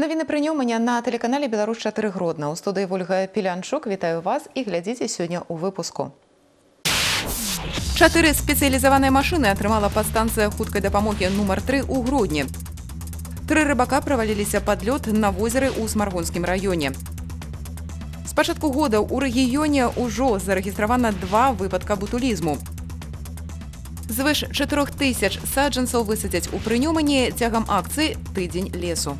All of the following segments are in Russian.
Навіны прынёмання на тэлеканале Беларусь 4 Гродна. У студыі Вольга Пелянчук вітаю вас і глядзіце сёння ў выпуску. Чатыры спецыялізаваныя машыны атрымала падстанцыя хуткай дапамогі нумар 3 ў грудні. Тры рыбака праваліліся пад лёд на возеры ў смаргонскім раёне. З пачатку года ў рэгіёне ўжо зарэгістравана два выпадка бутулізму. Звыш 4 тысяч саджанцаў высадзяць у прынёмані цягам акцыі тыдзень лесу.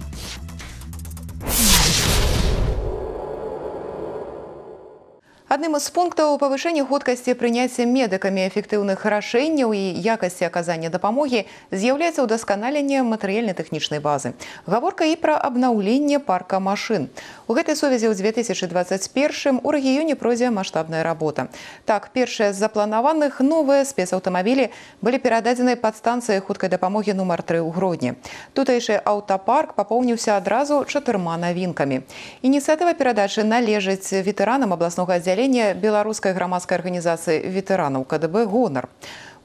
Адным з пунктаў павышэння хуткасці прыняцця медыкамі эфектыўных рашэнняў і якасці аказання дапамогі з'яўляецца ўдасканаленне матэрыяльна-тэхнічнай базы. Гаворка і пра абнаўленне парка машын. У гэтай сувязі ў 2021 у рэгіёне пройдзе маштабная работа. Так, першыя з запланаваных новыя спецаўтамабілі былі перададзены падстанцыі хуткай дапамогі нумар 3 ў грудні. Тутэйшы аўтапарк папоўніўся адразу чатырма навінкамі. Ініцыятыва перадачы належыць ветэранам абласнога аддзялення аддзялення беларускай грамадскай арганізацыі ветэранаў КДБ гонар.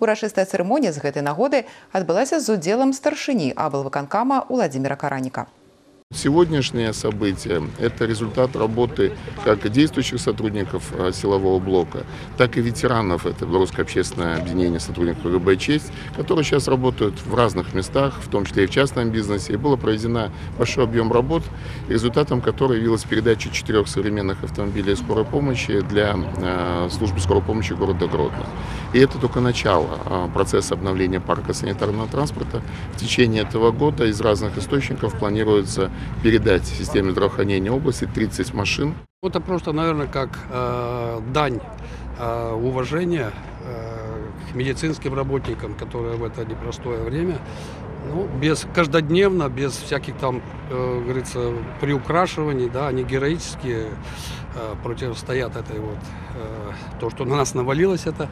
Урачыстая цырымонія з гэтай нагоды адбылася з удзелам старшыні аблвыканкама Владимира Караніка. Сегодняшнее событие – это результат работы как действующих сотрудников э, силового блока, так и ветеранов. Это Белорусское общественное объединение сотрудников КГБ «Честь», которые сейчас работают в разных местах, в том числе и в частном бизнесе. И было проведено большой объем работ, результатом которой явилась передача четырех современных автомобилей скорой помощи для э, службы скорой помощи города Гродно. И это только начало э, процесса обновления парка санитарного транспорта. В течение этого года из разных источников планируется передать системе здравоохранения области 30 машин. Это просто, наверное, как э, дань э, уважения э, к медицинским работникам, которые в это непростое время ну, без каждодневно, без всяких там, э, говорится, приукрашиваний, да, они героически э, противостоят этой вот, э, то, что на нас навалилась эта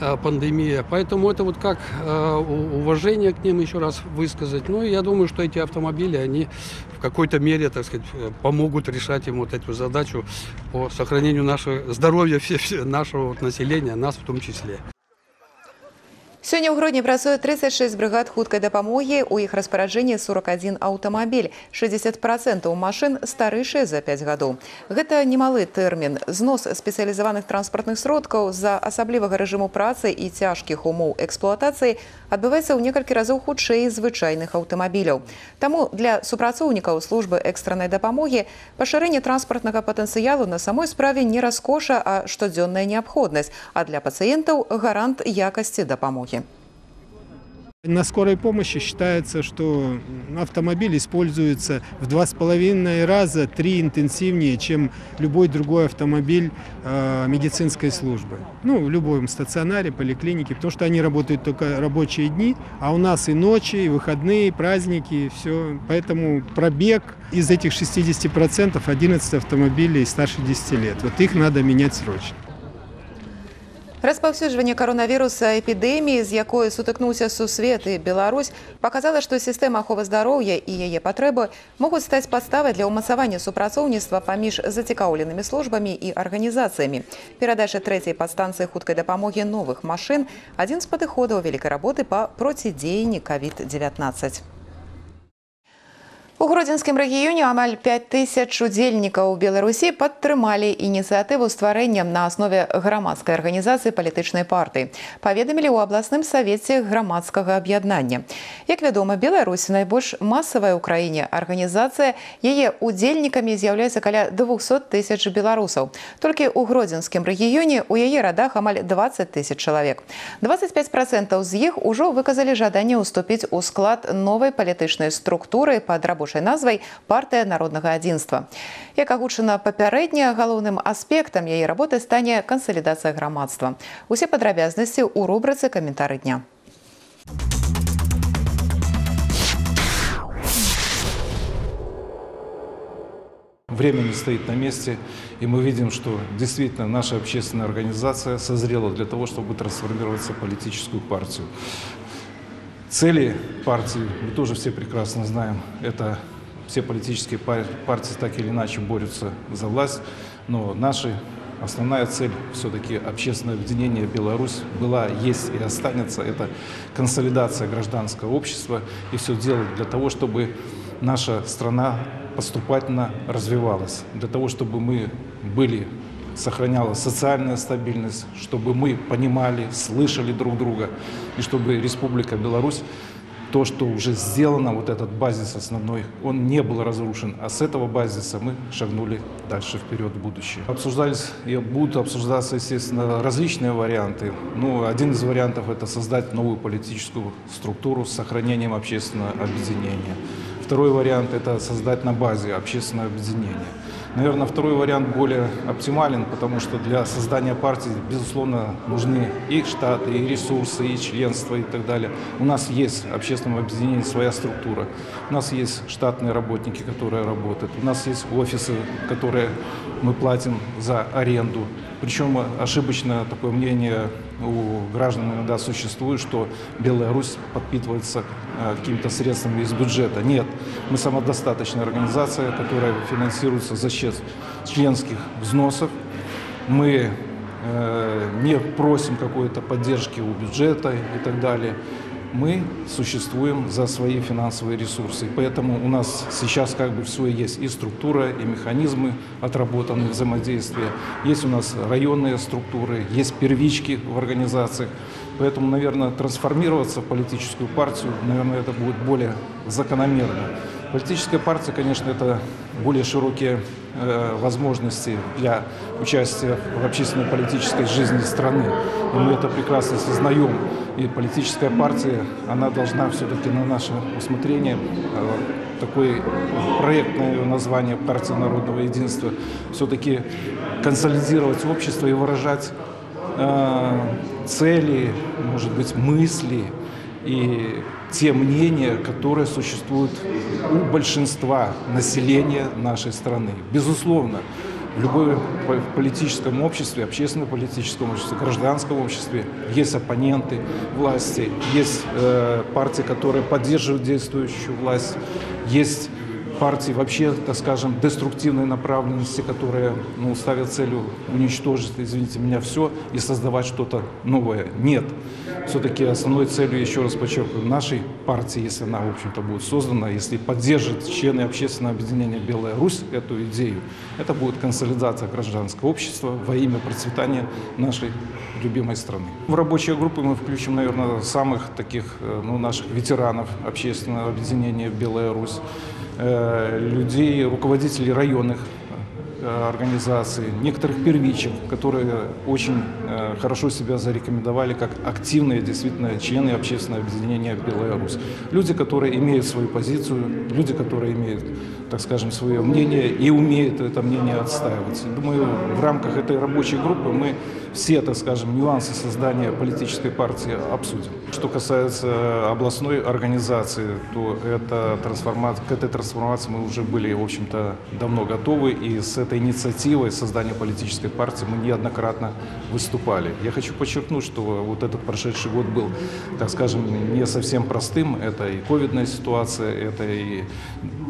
э, пандемия. Поэтому это вот как э, уважение к ним еще раз высказать. Ну, и я думаю, что эти автомобили, они в какой-то мере, так сказать, помогут решать им вот эту задачу по сохранению нашего здоровья нашего вот населения, нас в том числе. Сёння ў грудні працуе 36 брыгад хуткай дапамогі. У іх распараджэнні 41 аўтамабіль. 60% машын старэйшыя за 5 гадоў. Гэта немалы тэрмін. Знос спецыялізаваных транспартных сродкаў з-за асаблівага рэжыму працы і цяжкіх умоў эксплуатацыі адбываецца ў некалькі разоў хутчэй звычайных аўтамабіляў. Таму для супрацоўнікаў службы экстраннай дапамогі пашырэнне транспартнага патэнцыялу на самой справе не раскоша, а штодзённая неабходнасць, а для пацыентаў гарант якасці дапамогі. На скорой помощи считается, что автомобиль используется в два с половиной раза, три интенсивнее, чем любой другой автомобиль э, медицинской службы. Ну, в любом стационаре, поликлинике, потому что они работают только рабочие дни, а у нас и ночи, и выходные, и праздники, и все. Поэтому пробег из этих 60% 11 автомобилей старше 10 лет. Вот их надо менять срочно. Распаўсюджванне каронавіруса эпідэміі, з якой сутыкнуўся сусвет і Беларусь, паказала, што сістэма аховы здароўя і яе патрэбы могуць стаць падставай для ўмацавання супрацоўніцтва паміж зацікаўленымі службамі і арганізацыямі. Перадача трэцяй падстанцыі хуткай дапамогі новых машын адзін з падыходаў вялікай работы па процідзеянні COVID-19. У гродзенскім рэгіёне амаль 5 тысяч удзельнікаў Беларусі падтрымалі ініцыятыву стварэння на аснове грамадскай арганізацыі палітычнай партыі. Паведамілі ў абласным савеце грамадскага аб'яднання. Як вядома, Беларусь найбольш масавая ў краіне арганізацыя, яе удзельнікамі з'яўляецца каля 200 тысяч беларусаў. Толькі ў гродзенскім рэгіёне у яе радах амаль 20 тысяч чалавек. 25 процентаў з іх ужо выказалі жаданне ўступіць у склад новай палітычнай структуры пад рабочай рабочай назвай партыя народнага адзінства. Як агучана папярэдня галоўным аспектам яе работы стане кансалідацыя грамадства. Усе падрабязнасці ў рубрыцы каментары дня. Время не стоит на месте, и мы видим, что действительно наша общественная организация созрела для того, чтобы трансформироваться в политическую партию. Цели партии мы тоже все прекрасно знаем. Это все политические пар- партии так или иначе борются за власть, но наши Основная цель все-таки общественное объединение «Беларусь» была, есть и останется. Это консолидация гражданского общества и все делать для того, чтобы наша страна поступательно развивалась, для того, чтобы мы были сохраняла социальная стабильность, чтобы мы понимали, слышали друг друга, и чтобы Республика Беларусь то, что уже сделано, вот этот базис основной, он не был разрушен. А с этого базиса мы шагнули дальше вперед в будущее. Обсуждались и будут обсуждаться, естественно, различные варианты. Ну, один из вариантов – это создать новую политическую структуру с сохранением общественного объединения. Второй вариант – это создать на базе общественное объединение. Наверное, второй вариант более оптимален, потому что для создания партии, безусловно, нужны и штаты, и ресурсы, и членство, и так далее. У нас есть в общественном своя структура. У нас есть штатные работники, которые работают. У нас есть офисы, которые мы платим за аренду. Причем ошибочное такое мнение у граждан иногда существует, что Белая Русь подпитывается э, какими-то средствами из бюджета. Нет, мы самодостаточная организация, которая финансируется за счет членских взносов. Мы э, не просим какой-то поддержки у бюджета и так далее мы существуем за свои финансовые ресурсы. Поэтому у нас сейчас как бы все есть, и структура, и механизмы отработанные взаимодействия. Есть у нас районные структуры, есть первички в организациях. Поэтому, наверное, трансформироваться в политическую партию, наверное, это будет более закономерно. Политическая партия, конечно, это более широкие э, возможности для участия в общественной политической жизни страны. И мы это прекрасно осознаем. И политическая партия, она должна все-таки на наше усмотрение, э, такое проектное название «Партия народного единства», все-таки консолидировать общество и выражать цели, может быть, мысли, и те мнения, которые существуют у большинства населения нашей страны. Безусловно, в любом политическом обществе, общественно-политическом обществе, гражданском обществе есть оппоненты власти, есть э, партии, которые поддерживают действующую власть, есть партии вообще, так скажем, деструктивной направленности, которые ну, ставят целью уничтожить, извините меня, все и создавать что-то новое. Нет. Все-таки основной целью, еще раз подчеркиваю, нашей партии, если она, в общем-то, будет создана, если поддержит члены общественного объединения «Белая Русь» эту идею, это будет консолидация гражданского общества во имя процветания нашей любимой страны. В рабочие группы мы включим, наверное, самых таких э, ну, наших ветеранов общественного объединения «Белая Русь», Э, людей, руководителей районных организаций, некоторых первичек, которые очень э, хорошо себя зарекомендовали как активные действительно члены общественного объединения «Беларусь». Люди, которые имеют свою позицию, люди, которые имеют, так скажем, свое мнение и умеют это мнение отстаивать. Думаю, в рамках этой рабочей группы мы все, так скажем, нюансы создания политической партии обсудим. Что касается областной организации, то это трансформация, к этой трансформации мы уже были, в общем-то, давно готовы, и с этой инициативой создания политической партии мы неоднократно выступали. Я хочу подчеркнуть, что вот этот прошедший год был, так скажем, не совсем простым. Это и ковидная ситуация, это и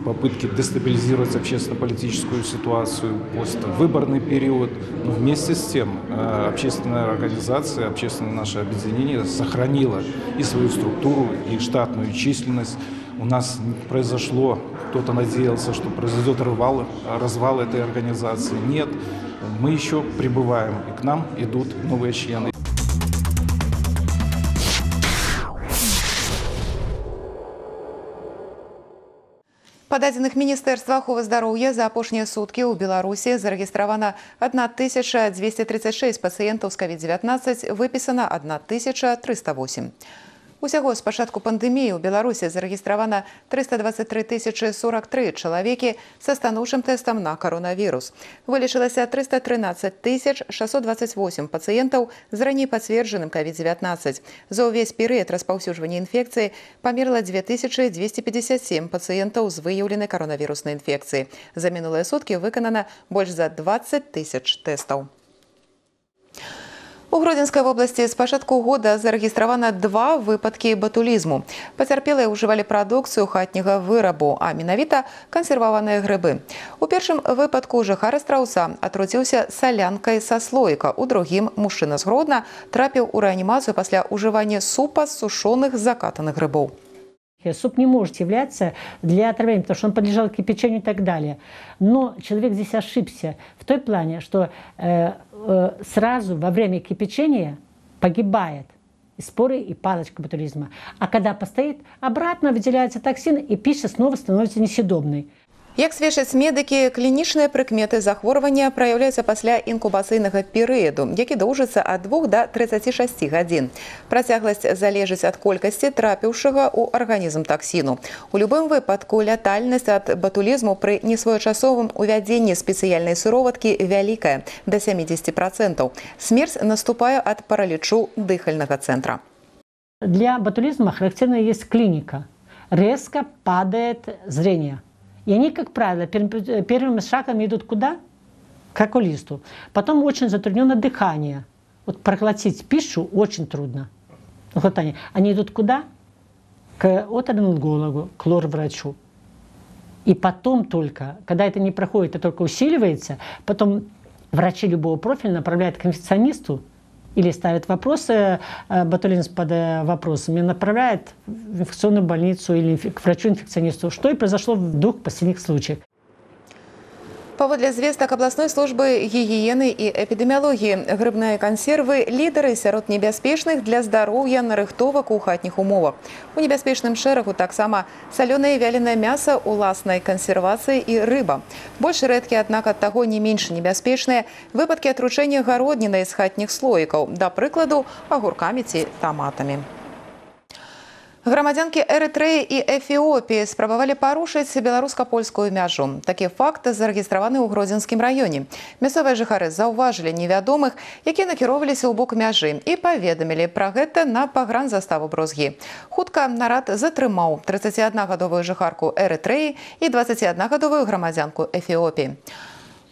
попытки дестабилизировать общественно-политическую ситуацию, поствыборный период. Но вместе с тем э, общественная организация, общественное наше объединение сохранило и свою структуру, и штатную численность. У нас произошло кто-то надеялся, что произойдет развал, развал этой организации. Нет, мы еще пребываем, и к нам идут новые члены. Па дадзеных міністэрства аховы здароўя за апошнія суткі ў беларусі зарэгістравана 1236 пацыентаў з covid-19 выпісана 1308 Усяго з пачатку пандэміі ў Беларусі зарэгістравана 323 тысячы 43 чалавекі са станоўчым тэстам на каронавірус. Вылічылася 313 тысяч 628 пацыентаў з раней пацверджаным COVID-19. За ўвесь перыяд распаўсюджвання інфекцыі памерла 2257 пацыентаў з выяўленай каронавіруснай інфекцыі. За мінулыя суткі выканана больш за 20 тысяч тэстаў. У Гродзенскай вобласці з пачатку года зарэгістравана два выпадкі батулізму. Пацярпелыя ўжывалі прадукцыю хатняга вырабу, а менавіта кансерваваныя грыбы. У першым выпадку жыхары страуса атруціўся салянкай са слоіка. У другім мужчына з Гродна трапіў у рэанімацыю пасля ўжывання супа з сушоных закатаных грыбоў. Суп не может являться для отравления, потому что он подлежал кипячению и так далее. Но человек здесь ошибся в той плане, что э, э, сразу во время кипячения погибает и споры, и палочка ботулизма. А когда постоит, обратно выделяется токсин, и пища снова становится несъедобной. Як сведчаць медыкі, клінічныя прыкметы захворвання праяўляюцца пасля інкубацыйнага перыяду, які доўжыцца ад 2 да 36 гадзін. Працягласць залежыць ад колькасці трапіўшага ў арганізм таксіну. У любым выпадку лятальнасць ад батулізму пры несвоечасовым увядзенні спецыяльнай сыроваткі вялікая да 70%. Смерць наступае ад паралічу дыхальнага цэнтра. Для ботулизма характерна есть клиника. Резко падает зрение. И они, как правило, первым шагом идут куда? К окулисту. Потом очень затруднено дыхание. Вот проглотить пищу очень трудно. Глотание. Они идут куда? К оторинолгологу, к лор-врачу. И потом только, когда это не проходит, это только усиливается, потом врачи любого профиля направляют к инфекционисту, или ставят вопросы, ботулизм под вопросами, направляет в инфекционную больницу или к врачу-инфекционисту, что и произошло в двух последних случаях. Паводле звестак абласной службы гігіены і эпідэміялогіі грыбныя кансервы лідары сярод небяспечных для здароўя нарыхтовак у хатніх умовах. У небяспечным шэрагу таксама салёнае вяленае мяса уласнай кансервацыі і рыба. Больш рэдкі, аднак ад таго не менш небяспечныя выпадкі атручэння гароднінай з хатніх слоікаў, да прыкладу агуркамі ці таматамі. Грамадзянкі Эрытрэі і Эфіопіі спрабавалі парушыць беларуска-польскую мяжу. Такі факт зарэгістраваны ў гродзенскім раёне. Мясцовыя жыхары заўважылі невядомых, якія накіроўваліся ў бок мяжы і паведамілі пра гэта на пагранзаставу брозгі. Хутка нарад затрымаў 31гадовую жыхарку Эрытрэі і 21гадовую грамадзянку Эфіопіі.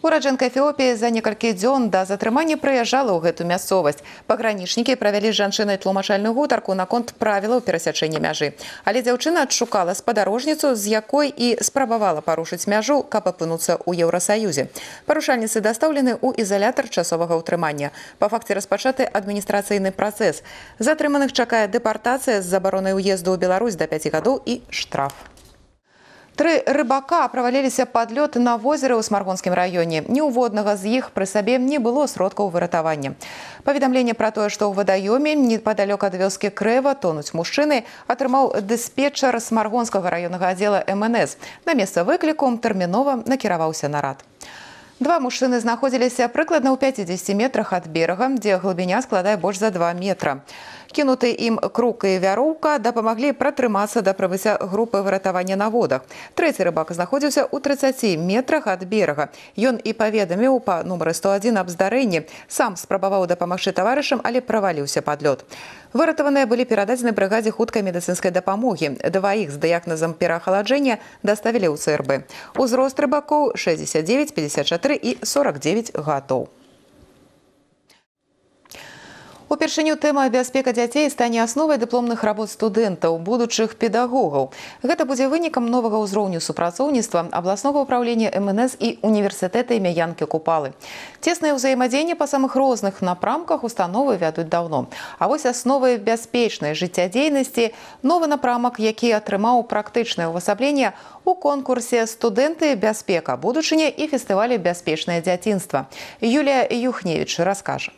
Ураджэнка Эфіопіі за некалькі дзён да затрымання прыязджала ў гэту мясцовасць. Пагранічнікі правялі з жанчынай тлумачальную гутарку наконт правілаў перасячэння мяжы. Але дзяўчына адшукала спадарожніцу, з якой і спрабавала парушыць мяжу, каб апынуцца ў Еўрасаюзе. Парушальніцы дастаўлены ў ізалятар часовага ўтрымання. Па факце распачаты адміністрацыйны працэс. Затрыманых чакае дэпартацыя з забаронай уезду ў Беларусь да 5 гадоў і штраф. Тры рыбака праваліліся пад лёд на возеры ў смаргонскім раёне. Ні ўводнага з іх пры сабе не было сродкаў выратавання. Паведамленне пра тое, што ў вадаёме непадалёк ад вёскі крэва тонуць мужчыны, атрымаў дыспетчар смаргонскага раённага аддзела МНС. На месца выкліку тэрмінова накіраваўся нарад. Два мужчыны знаходзіліся прыкладна ў 50 метрах ад берага, дзе глыбіня складае больш за 2 метра. Кінуты ім крук і вяроўка дапамаглі пратрымацца да прыбыцця групы выратавання на водах. Трэці рыбак знаходзіўся ў 30 метрах ад берага. Ён і паведаміў па нумары 101 аб здарэнні. Сам спрабаваў дапамагчы таварышам, але праваліўся пад лёд. Выратаваныя былі перададзены брыгадзе хуткай медыцынскай дапамогі. Дваіх з дыягназам перахаладжэння даставілі ў ЦРБ. Узрост рыбакоў 69, 54 і 49 гадоў. Упершыню тэма бяспека дзяцей стане асновай дыпломных работ студэнтаў, будучых педагогаў. Гэта будзе вынікам новага ўзроўню супрацоўніцтва абласнога ўправлення МНС і універсітэта імя Янкі Купалы. Цеснае ўзаемадзеянне па самых розных напрамках установы вядуць даўно. А вось асновай бяспечнай жыццядзейнасці новы напрамак, які атрымаў практычнае ўвасабленне у конкурсе студэнты бяспека будучыня і фестывалі бяспечнае дзяцінства. Юлія Юхневіч раскажа.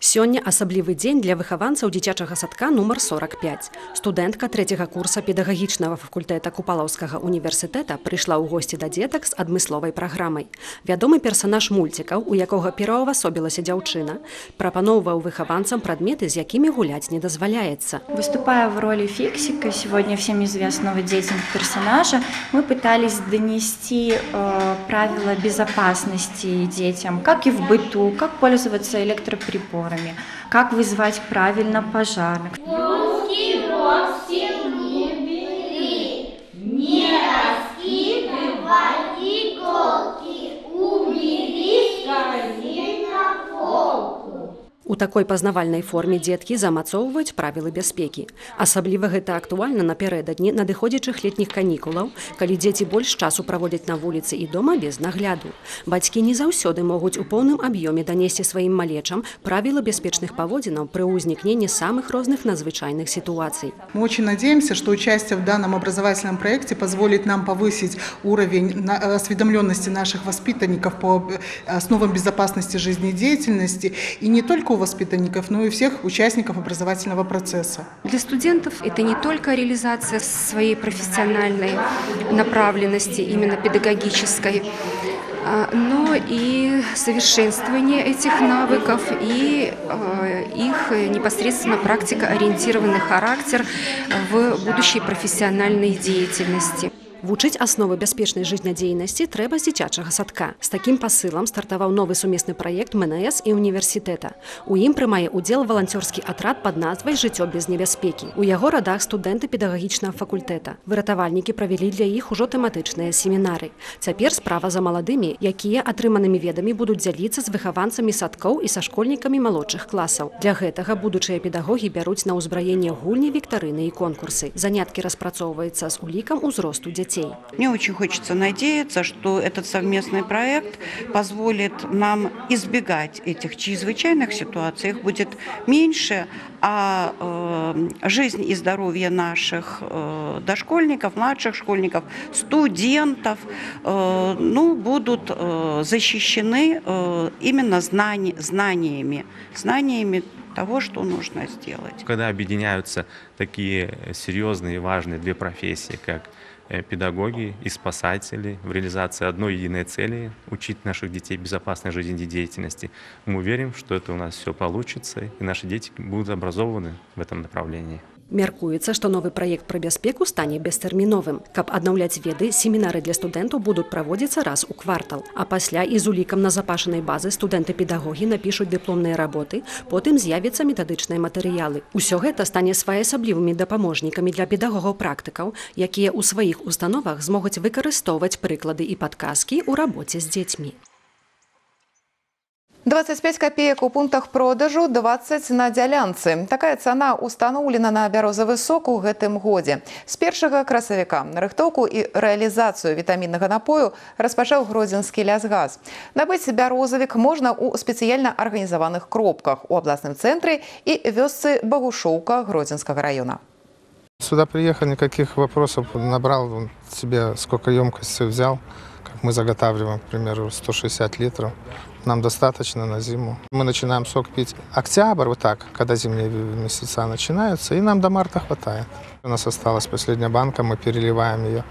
Сёння асаблівы дзень для выхаванцаў дзіцячага садка нумар 45. Студэнтка трэцяга курса педагагічнага факультэта купалаўскага універсітэта прыйшла ў госці да дзетак з адмысловай праграмай. Вядомы персанаж мульцікаў, у якога пераўвасобілася дзяўчына, прапаноўваў выхаванцам прадметы, з якімі гуляць не дазваляецца. Выступая в роли Фиксика, сегодня всем известного детям персонажа, мы пытались донести э, правила безопасности детям, как и в быту, как пользоваться электроприборами, как вызвать правильно пожар. Руки вовсе не бери, не раскидывай иголки, такой пазнавальнай форме дзеткі замацоўваюць правілы бяспекі. Асабліва гэта актуальна напярэдадні надыходзячых летніх канікулаў, калі дзеці больш часу праводзяць на вуліцы і дома без нагляду. Бацькі не заўсёды могуць у поўным аб'ёме данесці сваім малечам правілы бяспечных паводзінаў пры ўзнікненні самых розных надзвычайных сітуацый. Мы очень надеемся, что участие в данном образовательном проекте позволит нам повысить уровень э, осведомленности наших воспитанников по э, основам безопасности жизнедеятельности и не только у воспитанников, но и у всех участников образовательного процесса. Для студентов это не только реализация своей профессиональной направленности, именно педагогической, а, но и совершенствование этих навыков и э, их непосредственно практикоориентированный характер в будущей профессиональной деятельности. Вучыць асновы бяспечнай жыццядзейнасці трэба з дзіцячага садка. З такім пасылам стартаваў новы сумесны праект МНС і універсітэта. У ім прымае удзел валанцёрскі атрад пад назвай жыццё без небяспекі. У яго радах студэнты педагагічнага факультэта. Выратавальнікі правялі для іх ужо тэматычныя семінары. Цяпер справа за маладымі, якія атрыманымі ведамі будуць дзяліцца з выхаванцамі садкоў і са школьнікамі малодшых класаў. Для гэтага будучыя педагогі бяруць на ўзбраенне гульні, віктарыны і конкурсы. Заняткі распрацоўваюцца з улікам узросту дзяцей. Мне очень хочется надеяться, что этот совместный проект позволит нам избегать этих чрезвычайных ситуаций. Их будет меньше, а э, жизнь и здоровье наших э, дошкольников, младших школьников, студентов э, ну, будут э, защищены э, именно знани- знаниями, знаниями того, что нужно сделать. Когда объединяются такие серьезные и важные две профессии, как э, педагоги и спасатели в реализации одной единой цели – учить наших детей безопасной жизнедеятельности. Мы верим, что это у нас все получится, и наши дети будут образованы в этом направлении. Мяркуецца, што новы праект пра бяспеку стане бестэрміновым. Каб аднаўляць веды, семінары для студэнтаў будуць праводзіцца раз у квартал. А пасля і з улікам назапашанай базы студэнты-педагогі напішуць дыпломныя работы, потым з'явяцца метадычныя матэрыялы. Усё гэта стане своеасаблівымі дапаможнікамі для педагогаў-практыкаў, якія ў сваіх установах змогуць выкарыстоўваць прыклады і падказкі ў рабоце з дзецьмі. 25 копеек у пунктах продажу 20 на дзялянцы такая цана устаноўлена на бярозавы сок у гэтым годзе з першага красавіка нарыхтоўку і рэалізацыю вітаміннага напою распачаў гродзенскі лясгаз набыць бярозавік можна ў спецыяльна арганізаваных кропках у абласным цэнтры і вёсцы багушоўка гродзенскага района Сюда приехал, никаких вопросов, набрал вон, себе сколько емкости взял, как мы заготавливаем, к примеру, 160 литров. Нам достаточно на зиму. Мы начинаем сок пить октябрь, вот так, когда зимние месяца начинаются, и нам до марта хватает. У нас осталась последняя банка, мы переливаем ее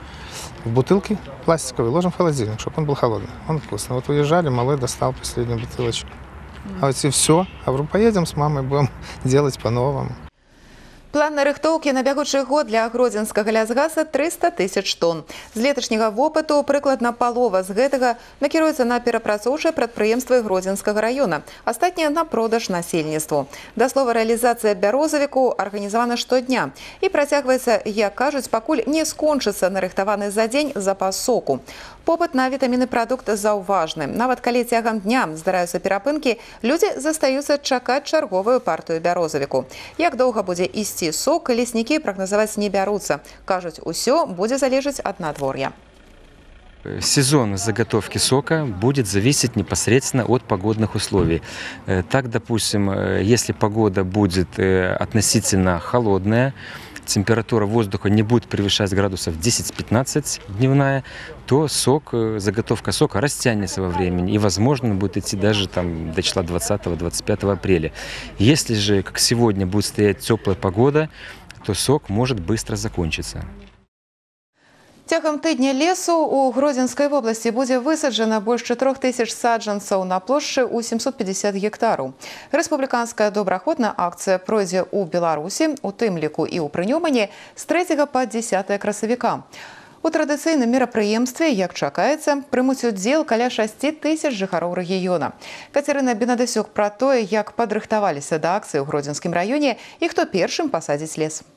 в бутылки пластиковые, ложим в холодильник, чтобы он был холодный. Он вкусный. Вот уезжали, малой достал последнюю бутылочку. А вот и все. А поедем с мамой, будем делать по-новому. План нарыхтоўкі на бягучы год для гродзенскага лясгаса 300 тысяч тонн. З леташняга вопыту прыкладна палова з гэтага накіруецца на перапрацоўчыя прадпрыемствы гродзенскага района. Астатнія на продаж насельніцтву. Да слова рэалізацыя бярозавіку арганізавана штодня і працягваецца, як кажуць, пакуль не скончыцца нарыхтаваны за дзень запас соку. Попыт на вітаміны прадукт заўважны. Нават калі цягам дня здараюцца перапынкі, людзі застаюцца чакаць чарговую партыю бярозавіку. Як доўга будзе ісці сок, леснікі прагназаваць не бяруцца. Кажуць, усё будзе залежаць ад надвор'я. сезон заготовки сока будет зависеть непосредственно от погодных условий. Э, Так, допустим, э, если погода будет э, относительно холодная, температура воздуха не будет превышать градусов 10-15 дневная, то сок, э, заготовка сока растянется во времени и, возможно, будет идти даже там, до числа 20-25 апреля. Если же, как сегодня, будет стоять теплая погода, то сок может быстро закончиться. Цягам тыдня лесу у гродзенскай вобласці будзе высаджана больш 4 тысяч саджанцаў на плошчы ў 750 гектараў. Рэспубліканская добраходная акцыя пройдзе ў Беларусі, у тым ліку і ў прынёмані з 3 па 10 красавіка. У традыцыйным мерапрыемстве, як чакаецца, прымуць удзел каля 6 тысяч жыхароў рэгіёна. Кацярына Бенадысюк пра тое, як падрыхтаваліся да акцыі ў гродзенскім раёне і хто першым пасадзіць лес.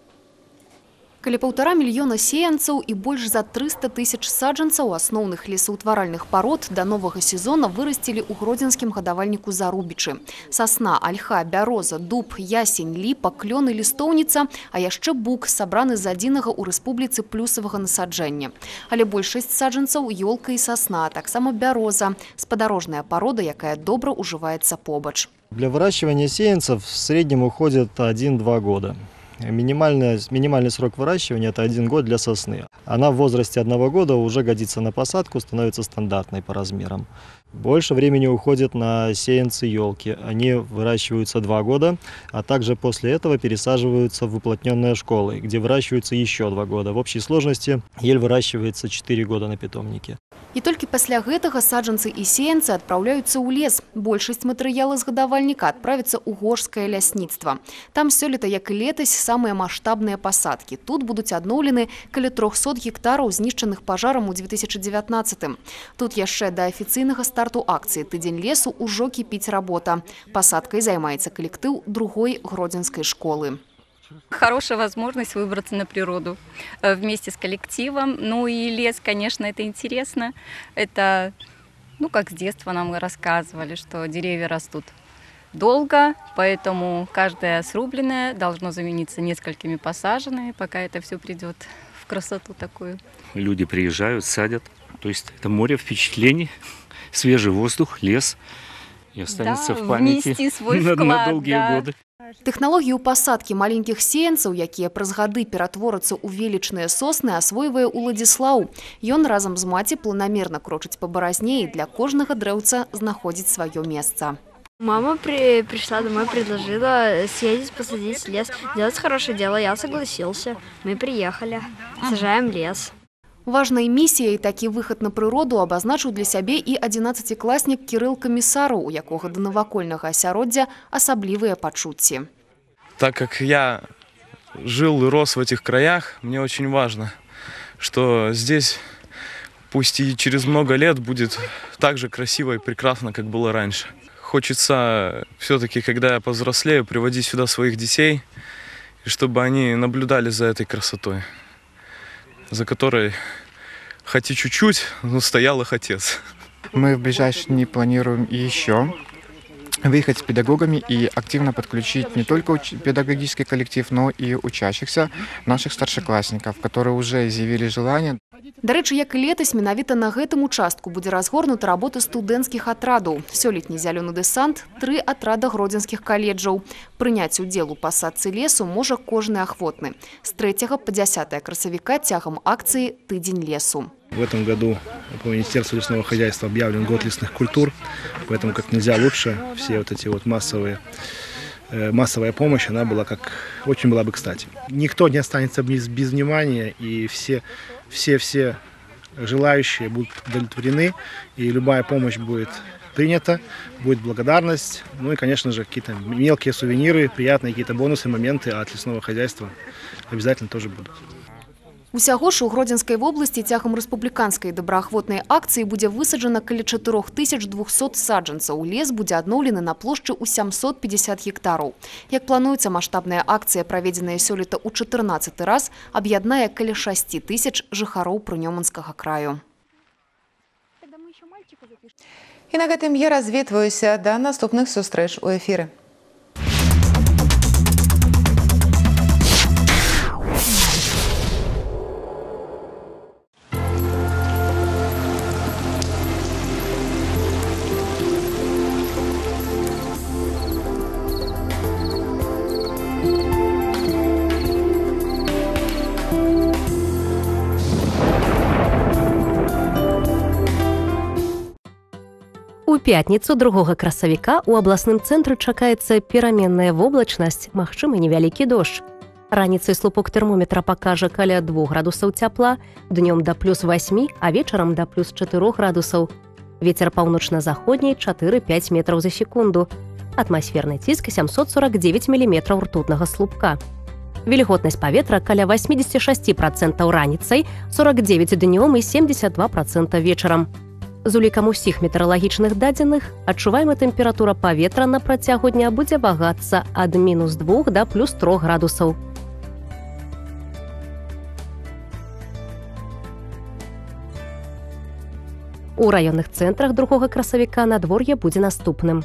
Каля паўтара мільёна сеянцаў і больш за 300 тысяч саджанцаў асноўных лесаўтваральных парод да новага сезона вырасцілі ў гродзенскім гадавальніку зарубічы. Сасна, альха, бяроза, дуб, ясень, ліпа, клён і лістоўніца, а яшчэ бук сабраны з адзінага ў рэспубліцы плюсавага насаджэння. Але большасць саджанцаў ёлка і сасна, а таксама бяроза, спадарожная парода, якая добра ўжываецца побач. Для выращивания сеянцев в среднем уходит 1-2 года. Минимальный, минимальный срок выращивания – это один год для сосны. Она в возрасте одного года уже годится на посадку, становится стандартной по размерам. Больше времени уходит на сеянцы елки. Они выращиваются два года, а также после этого пересаживаются в уплотненные школы, где выращиваются еще два года. В общей сложности ель выращивается 4 года на питомнике. І толькі пасля гэтага саджанцы і сеянцы адпраўляюцца ў лес. Большасць матэрыяла з гадавальніка адправіцца ў горскае лясніцтва. Там сёлета, як і летась, самыя маштабныя пасадкі. Тут будуць адноўлены каля 300 гектараў знішчаных пажарам у 2019. Тут яшчэ да афіцыйнага старту акцыі тыдзень лесу ўжо кіпіць работа. Пасадкай займаецца калектыў другой гродзенскай школы. Хорошая возможность выбраться на природу э, вместе с коллективом. Ну и лес, конечно, это интересно. Это, ну, как с детства нам рассказывали, что деревья растут долго, поэтому каждое срубленное должно замениться несколькими посаженными, пока это все придет в красоту такую. Люди приезжают, садят. То есть это море впечатлений, свежий воздух, лес. И останется Да, в памяти на, на вклад, долгие да. годы. Тэхналогію пасадкі маленькіх сеянцаў, якія праз гады ператворацца ў велічныя сосны, асвойвае Уладзіслаў. Ён разам з маці планамерна крочыць па баразне і для кожнага дрэўца знаходзіць сваё месца. Мама при, пришла домой, предложила съездить, посадить лес, делать хорошее дело. Я согласился. Мы приехали, сажаем лес. Важнай місіяй такі выхад на прыроду абазначыў для сябе і 11класнік Кірыл Камісару, у якога да навакольнага асяроддзя асаблівыя пачуцці. Так как я жил и рос в этих краях, мне очень важно, что здесь, пусть и через много лет, будет так же красиво и прекрасно, как было раньше. Хочется все-таки, когда я повзрослею, приводить сюда своих детей, и чтобы они наблюдали за этой красотой, за которой, хоть и чуть-чуть, но стоял их отец. Мы в ближайшие дни планируем еще выехать с педагогами и активно подключить не только педагогический коллектив, но и учащихся, наших старшеклассников, которые уже изъявили желание Дарэчы, як і летась, менавіта на гэтым участку будзе разгорнута работа студэнцкіх атрадаў. Сёлетні зялёны дэсант – тры атрада гродзенскіх каледжаў. Прыняць удзел у пасадцы лесу можа кожны ахвотны. З 3 по 10 красавіка цягам акцыі «Тыдзень лесу». В этом году по Министерству лесного хозяйства объявлен год лесных культур, поэтому как нельзя лучше все вот эти вот массовые э, массовая помощь, она была как очень была бы кстати. Никто не останется без, без внимания, и все, все, все желающие будут удовлетворены, и любая помощь будет принята, будет благодарность, ну и, конечно же, какие-то мелкие сувениры, приятные какие-то бонусы, моменты от лесного хозяйства обязательно тоже будут. Усяго ж у Гродзенскай вобласці цягам рэспубліканскай добраахвотнай акцыі будзе высаджана каля 4200 саджанцаў. Лес будзе адноўлены на плошчы ў 750 гектараў. Як плануецца, маштабная акцыя, праведзеная сёлета ў 14 раз, аб'яднае каля 6 тысяч жыхароў прынёманскага краю. І на гэтым я развітваюся да наступных сустрэч у эфіры. У пятніцу другога красавіка у абласным цэнтры чакаецца пераменная воблачнасць, магчымы невялікі дождж. Раніцай слупок тэрмометра пакажа каля 2 градусаў цяпла, днём да плюс 8, а вечарам да плюс 4 градусаў. Вецер паўночна-заходняй 4-5 метраў за секунду. Атмасферны ціск 749 міліметраў ртутнага слупка. Вільготнасць паветра каля 86 процентаў раніцай, 49 днём і 72 процента вечарам з улікам усіх метэаралагічных дадзеных адчуваема тэмпература паветра на працягу дня будзе вагацца ад мінус двух да плюс трох градусаў. У раённых цэнтрах другога красавіка надвор'е будзе наступным.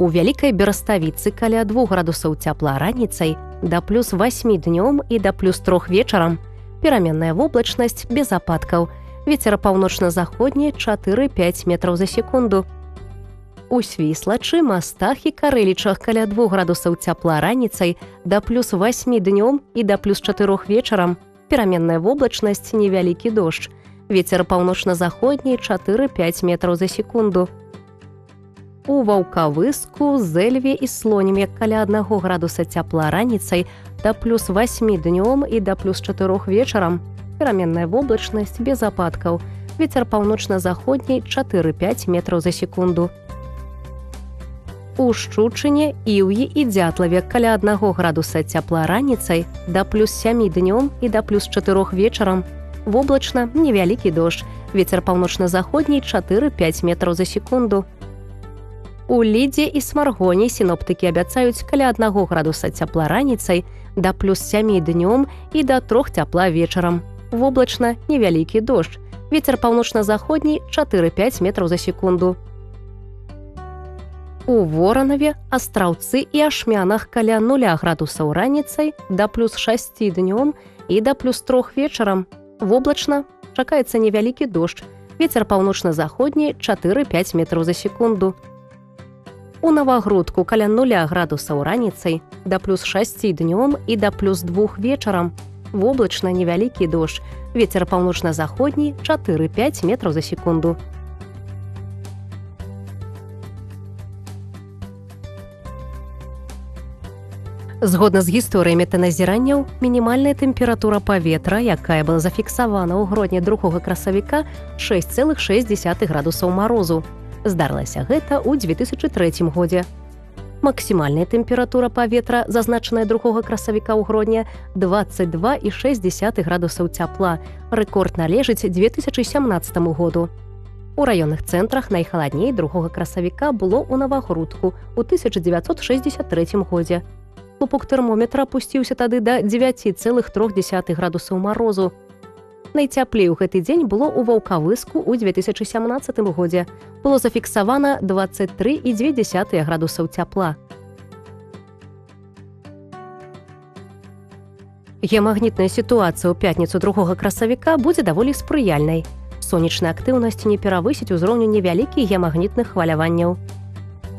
У вялікай бераставіцы каля двух градусаў цяпла раніцай да плюс 8 днём і да плюс трох вечарам. Пераменная воблачнасць без ападкаў – вецер паўночна-заходні 4-5 метраў за секунду. У свіслачы мастах і карэлічах каля двух градусаў цяпла раніцай да плюс 8 днём і да плюс чатырох вечарам, пераменная воблачнасць невялікі дождж, вецер паўночна-заходні 4-5 метраў за секунду. У ваўкавыску зэльве і слонімі каля аднаго градуса цяпла раніцай да плюс 8 днём і да плюс чатырох вечарам, пераменная воблачнасць без ападкаў, вецер паўночна-заходні 4-5 метраў за секунду. У шчучыне іўі і дзятлаве каля аднаго градуса цяпла раніцай да плюс 7 днём і да плюс чатырох вечарам, воблачна невялікі дождж, вецер паўночна-заходні 4-5 метраў за секунду. У лідзе і смаргоне сіноптыкі абяцаюць каля аднаго градуса цяпла раніцай да плюс 7 днём і да трох цяпла вечарам. Воблачна невялікі дождж, вецер паўночна-заходні 4-5 метраў за секунду. У воранаве астраўцы і ашмянах каля нуля градусаў раніцай да плюс 6 днём і да плюс трох вечарам. Воблачна чакаецца невялікі дождж, вецер паўночна-заходні 4-5 метраў за секунду. У навагрудку каля нуля градусаў раніцай да плюс 6 днём і да плюс двух вечарам. Воблачна невялікі дождж, вецер паўночна-заходні 4-5 метраў за секунду. Згодна з гісторыяй метаназіранняў, мінімальная тэмпература паветра, якая была зафіксавана ў грудні другога красавіка 6,6 градусаў марозу. Здарылася гэта ў 2003 годзе. Максімальная тэмпература паветра, зазначаная другога красавіка ў грудня 22,6 градусаў цяпла. Рэкорд належыць 2017 году. У раённых цэнтрах найхаладней другога красавіка было ў навагрудку ў 1963 годзе. Лупок тэрмометра апусціўся тады да 9,3 градусаў марозу. Найцяплей у гэты дзень было ў ваўкавыску ў 2017 годзе. Было зафіксавана 23,2 градусаў цяпла. Геамагнітная сітуацыя ў пятніцу другога красавіка будзе даволі спрыяльнай. Сонечная актыўнасць не перавысіць узроўню невялікіх геамагнітных хваляванняў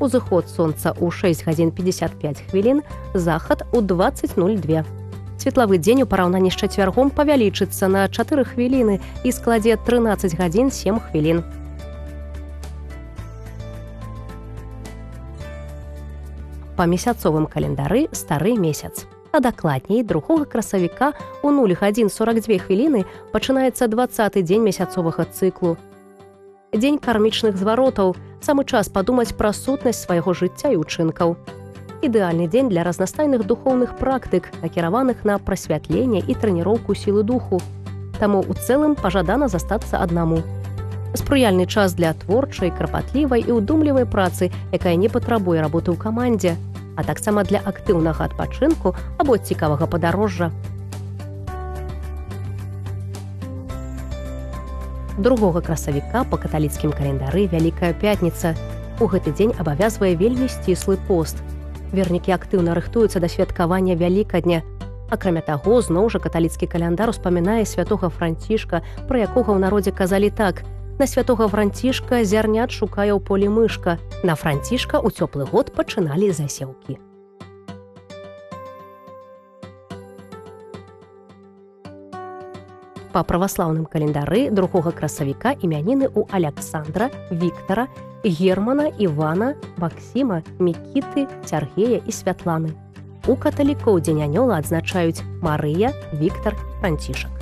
узыход сонца ў 6 гадзін 55 хвілін, захад у 2002. Светлавы дзень у параўнанні з чацвяргом павялічыцца на 4 хвіліны і складзе 13 гадзін 7 хвілін. Па месяцовым календары стары месяц. А дакладней другога красавіка у 0 гадзін 42 хвіліны пачынаецца 20 дзень месяцовага цыклу. Дзень кармічных зваротаў, самы час падумаць пра сутнасць свайго жыцця і ўчынкаў. Ідэальны дзень для разнастайных духоўных практык, накіраваных на прасвятленне і трэніроўку сілы духу. Таму ў цэлым пажадана застацца аднаму. Спрыяльны час для творчай, крапатлівай і ўдумлівай працы, якая не патрабуе работы ў камандзе, а таксама для актыўнага адпачынку або цікавага падарожжа. другога красавіка па каталіцкім календары вялікая пятніца. У гэты дзень абавязвае вельмі сціслы пост. Вернікі актыўна рыхтуюцца да святкавання вялікадня. Акрамя таго, зноў жа каталіцкі каляндар успамінае святога францішка, пра якога ў народзе казалі так: На святога францішка зярнят шукае ў полі мышка. На францішка ў цёплы год пачыналі засеўкі. па праваслаўным календары другога красавіка імяніны ў Александра, Віктара, Германа, Івана, Максіма, Мікіты, Цяргея і святланы. У каталікоў дзень анёла адзначаюць Марыя, Віктар, Францішак.